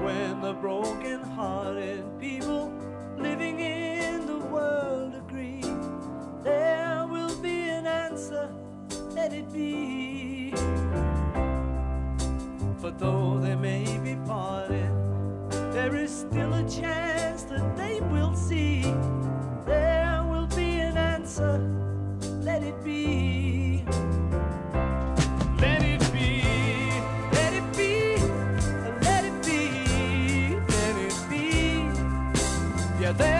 when the broken hearted people living in the world agree, there will be an answer, let it be. For though they may be parted, there is still a chance that they will see. Yeah, there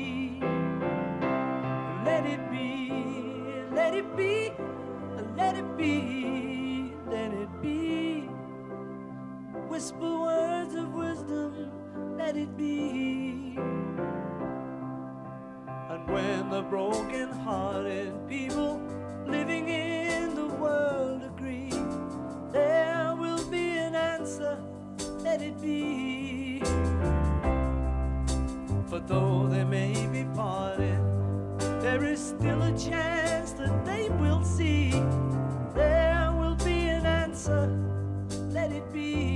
broken-hearted people living in the world agree there will be an answer, let it be. But though they may be parted, there is still a chance that they will see. There will be an answer, let it be.